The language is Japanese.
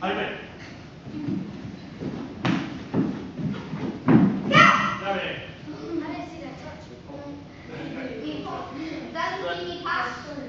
はい。Pass.